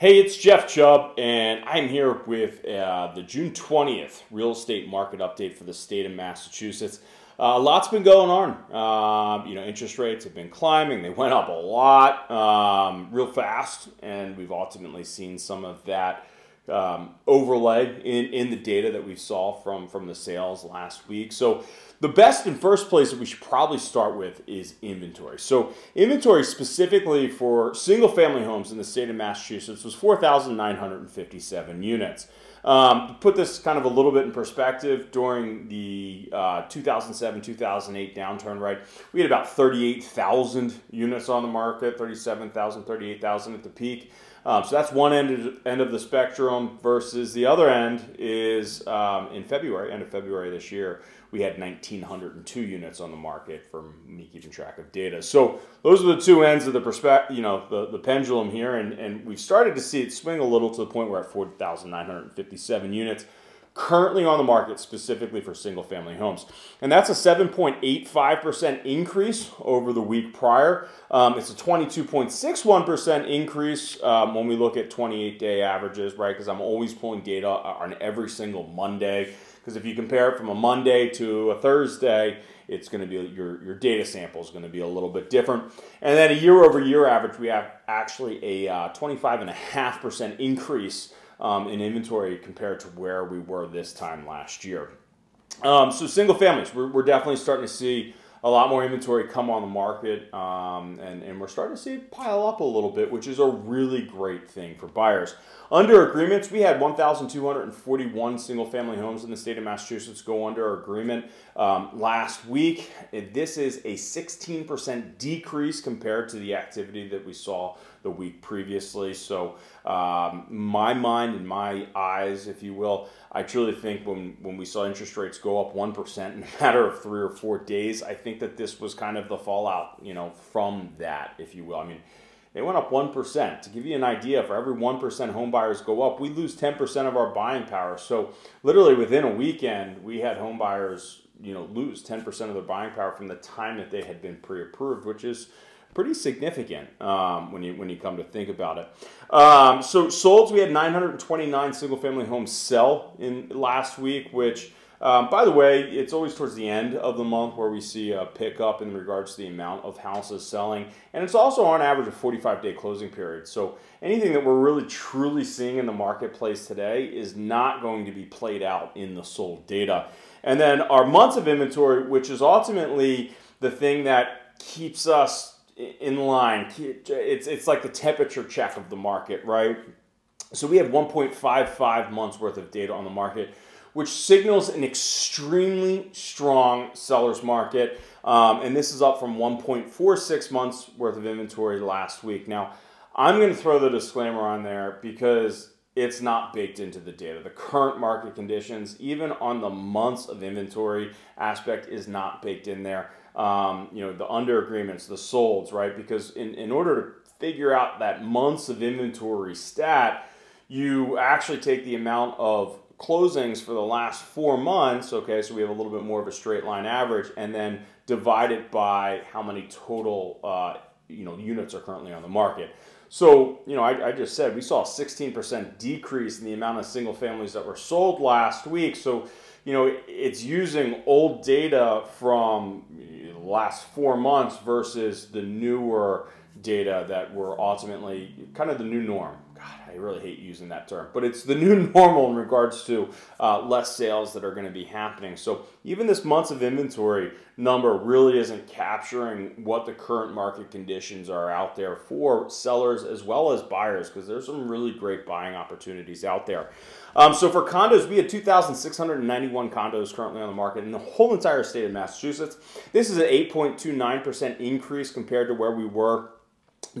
Hey, it's Jeff Chubb, and I'm here with uh, the June 20th real estate market update for the state of Massachusetts. Uh, a lot's been going on. Uh, you know, interest rates have been climbing. They went up a lot, um, real fast, and we've ultimately seen some of that um, overlay in, in the data that we saw from, from the sales last week. So the best and first place that we should probably start with is inventory. So inventory specifically for single family homes in the state of Massachusetts was 4,957 units. Um, put this kind of a little bit in perspective, during the 2007-2008 uh, downturn, right, we had about 38,000 units on the market, 37,000, 38,000 at the peak. Um, so that's one end of, end of the spectrum versus the other end is um, in February, end of February this year, we had 1,902 units on the market from me keeping track of data. So those are the two ends of the perspective, you know, the, the pendulum here, and, and we've started to see it swing a little to the point where at 4,957 units currently on the market specifically for single family homes. And that's a 7.85% increase over the week prior. Um, it's a 22.61% increase um, when we look at 28 day averages, right? Because I'm always pulling data on every single Monday. Because if you compare it from a Monday to a Thursday, it's going to be your, your data sample is going to be a little bit different. And then a year over year average, we have actually a uh, 25.5% increase um, in inventory compared to where we were this time last year. Um, so single families, we're, we're, definitely starting to see a lot more inventory come on the market, um, and, and we're starting to see it pile up a little bit, which is a really great thing for buyers. Under agreements, we had 1,241 single family homes in the state of Massachusetts go under agreement um, last week. This is a 16% decrease compared to the activity that we saw the week previously. So, um, my mind and my eyes, if you will, I truly think when, when we saw interest rates go up 1% in a matter of three or four days, I think that this was kind of the fallout, you know, from that, if you will. I mean, they went up 1%. To give you an idea, for every 1% home buyers go up, we lose 10% of our buying power. So literally within a weekend, we had home buyers, you know, lose 10% of their buying power from the time that they had been pre-approved, which is pretty significant um, when you when you come to think about it. Um, so solds, we had 929 single-family homes sell in last week, which um, by the way, it's always towards the end of the month where we see a pickup in regards to the amount of houses selling. And it's also on average a 45 day closing period. So anything that we're really truly seeing in the marketplace today is not going to be played out in the sold data. And then our months of inventory, which is ultimately the thing that keeps us in line. It's, it's like the temperature check of the market, right? So we have 1.55 months worth of data on the market which signals an extremely strong seller's market. Um, and this is up from 1.46 months worth of inventory last week. Now, I'm going to throw the disclaimer on there because it's not baked into the data. The current market conditions, even on the months of inventory aspect, is not baked in there. Um, you know, the under agreements, the solds, right? Because in, in order to figure out that months of inventory stat, you actually take the amount of closings for the last four months, okay, so we have a little bit more of a straight line average, and then divide it by how many total uh, you know units are currently on the market. So, you know, I, I, just said we saw a 16% decrease in the amount of single families that were sold last week. So, you know, it's using old data from last four months versus the newer data that were ultimately kind of the new norm. I really hate using that term, but it's the new normal in regards to uh, less sales that are going to be happening. So even this months of inventory number really isn't capturing what the current market conditions are out there for sellers as well as buyers because there's some really great buying opportunities out there. Um, so for condos, we had 2,691 condos currently on the market in the whole entire state of Massachusetts. This is an 8.29% increase compared to where we were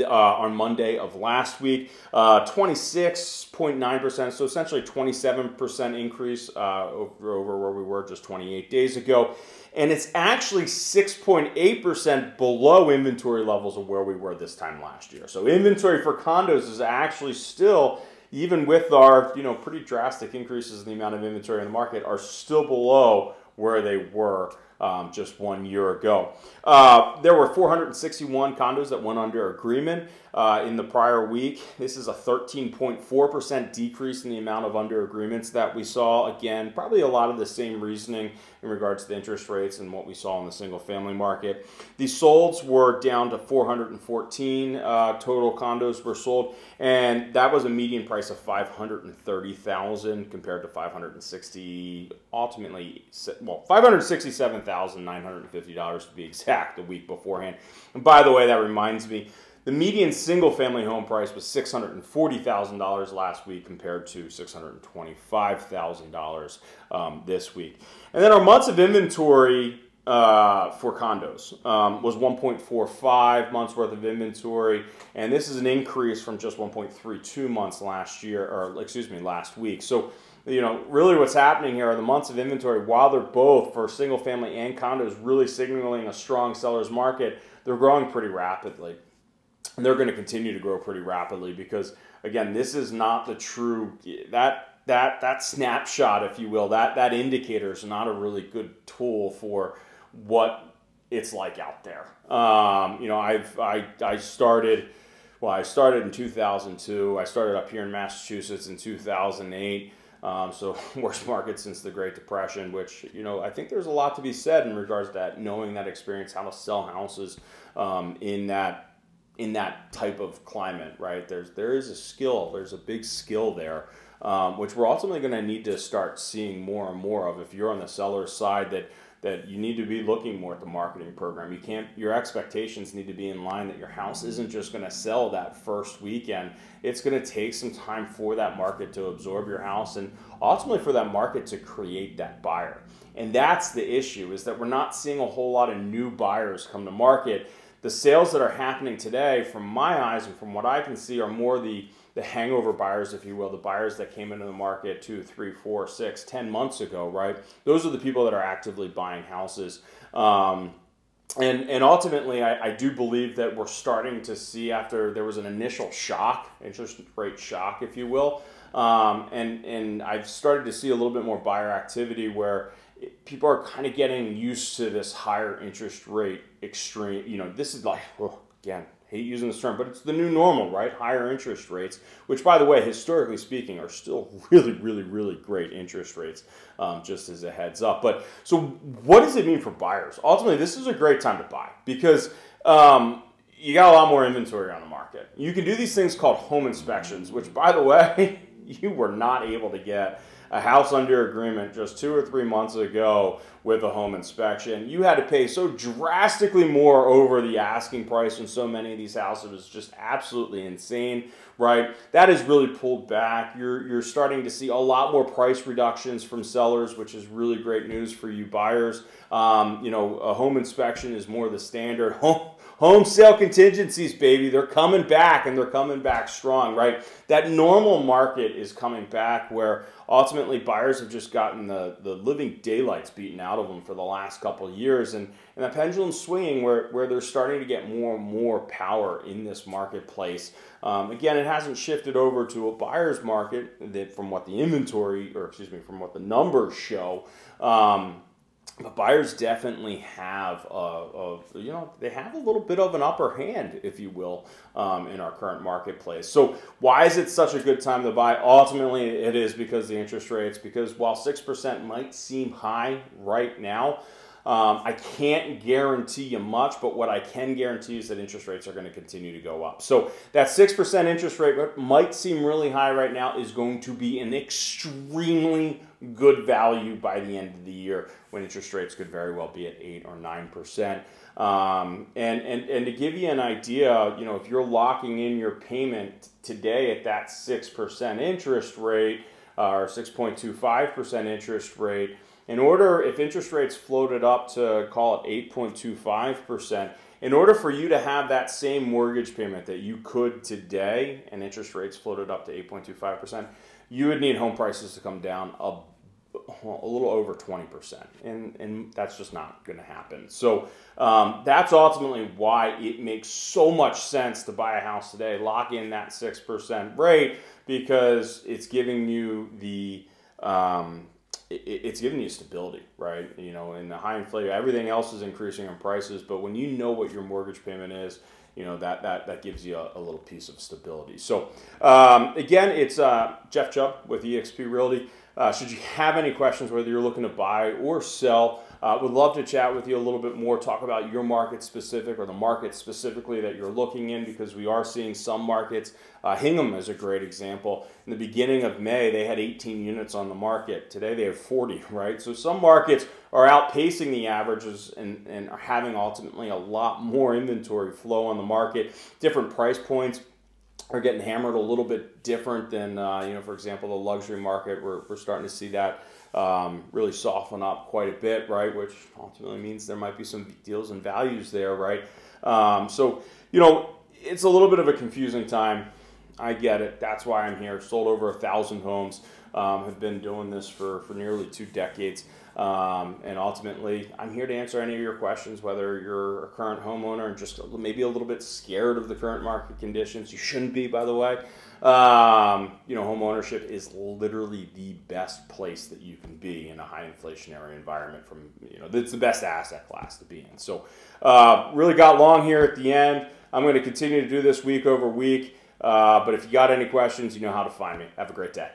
uh, on Monday of last week. 26.9%, uh, so essentially 27% increase uh, over, over where we were just 28 days ago. And it's actually 6.8% below inventory levels of where we were this time last year. So inventory for condos is actually still, even with our you know pretty drastic increases in the amount of inventory in the market, are still below where they were um, just one year ago. Uh, there were 461 condos that went under agreement uh, in the prior week. This is a 13.4% decrease in the amount of under agreements that we saw. Again, probably a lot of the same reasoning in regards to the interest rates and what we saw in the single family market. The solds were down to 414 uh, total condos were sold, and that was a median price of 530,000 compared to 560 ultimately well 567,950 to be exact the week beforehand. And by the way, that reminds me the median single family home price was $640,000 last week compared to $625,000 um, this week. And then our months of inventory uh, for condos um, was 1.45 months worth of inventory, and this is an increase from just 1.32 months last year, or excuse me, last week. So, you know, really what's happening here are the months of inventory, while they're both for single family and condos really signaling a strong seller's market, they're growing pretty rapidly. And they're going to continue to grow pretty rapidly because, again, this is not the true that that that snapshot, if you will, that that indicator is not a really good tool for what it's like out there. Um, you know, I've I I started. Well, I started in 2002. I started up here in Massachusetts in 2008. Um, so worst market since the Great Depression, which you know I think there's a lot to be said in regards to that, knowing that experience, how to sell houses um, in that in that type of climate, right? There's there is a skill, there's a big skill there, um, which we're ultimately going to need to start seeing more and more of. If you're on the seller's side, that that you need to be looking more at the marketing program. You can't your expectations need to be in line that your house isn't just going to sell that first weekend. It's going to take some time for that market to absorb your house and ultimately for that market to create that buyer. And that's the issue is that we're not seeing a whole lot of new buyers come to market the sales that are happening today, from my eyes and from what I can see, are more the the hangover buyers, if you will, the buyers that came into the market two, three, four, six, ten months ago, right? Those are the people that are actively buying houses. Um, and, and ultimately, I, I do believe that we're starting to see after there was an initial shock, interest rate shock, if you will, um, and, and I've started to see a little bit more buyer activity where people are kind of getting used to this higher interest rate extreme. You know, this is like, oh, again, hate using this term, but it's the new normal, right? Higher interest rates, which, by the way, historically speaking, are still really, really, really great interest rates, um, just as a heads up. But so, what does it mean for buyers? Ultimately, this is a great time to buy because um, you got a lot more inventory on the market. You can do these things called home inspections, which, by the way, you were not able to get a house under agreement just two or three months ago with a home inspection. You had to pay so drastically more over the asking price in so many of these houses. It was just absolutely insane, right? That has really pulled back. You're, you're starting to see a lot more price reductions from sellers, which is really great news for you buyers. Um, you know, a home inspection is more the standard. Home, home sale contingencies, baby, they're coming back and they're coming back strong, right? That normal market is coming back where ultimately buyers have just gotten the, the living daylights beaten out of them for the last couple years. And, and the pendulum's swinging where, where they're starting to get more and more power in this marketplace. Um, again, it hasn't shifted over to a buyer's market that from what the inventory, or excuse me, from what the numbers show. Um, but buyers definitely have a, a, you know they have a little bit of an upper hand if you will um, in our current marketplace. So why is it such a good time to buy? Ultimately it is because the interest rates because while 6% might seem high right now um, I can't guarantee you much, but what I can guarantee is that interest rates are going to continue to go up. So that 6% interest rate, might seem really high right now, is going to be an extremely good value by the end of the year when interest rates could very well be at 8 or 9%. Um, and, and, and to give you an idea, you know, if you're locking in your payment today at that 6% interest rate, uh, or 6.25% interest rate, in order, if interest rates floated up to call it 8.25%, in order for you to have that same mortgage payment that you could today and interest rates floated up to 8.25%, you would need home prices to come down a, a little over 20%. And, and that's just not going to happen. So um, that's ultimately why it makes so much sense to buy a house today, lock in that 6% rate because it's giving you the. Um, it, it's giving you stability, right? You know, in the high inflation, everything else is increasing in prices, but when you know what your mortgage payment is, you know that that that gives you a, a little piece of stability. So um, again, it's uh, Jeff Chubb with eXp Realty. Uh, should you have any questions, whether you're looking to buy or sell, uh, would love to chat with you a little bit more, talk about your market specific or the market specifically that you're looking in because we are seeing some markets. Uh, Hingham is a great example. In the beginning of May, they had 18 units on the market. Today they have 40, right? So some markets are outpacing the averages and, and are having ultimately a lot more inventory flow on the market, different price points are getting hammered a little bit different than, uh, you know, for example, the luxury market. We're, we're starting to see that um, really soften up quite a bit, right? Which ultimately means there might be some deals and values there, right? Um, so, you know, it's a little bit of a confusing time. I get it. That's why I'm here. Sold over a thousand homes. Um, have been doing this for, for nearly two decades. Um, and ultimately, I'm here to answer any of your questions, whether you're a current homeowner and just maybe a little bit scared of the current market conditions. You shouldn't be, by the way. Um, you know, home ownership is literally the best place that you can be in a high inflationary environment. From you know, it's the best asset class to be in. So, uh, really got long here at the end. I'm going to continue to do this week over week. Uh, but if you got any questions, you know how to find me. Have a great day.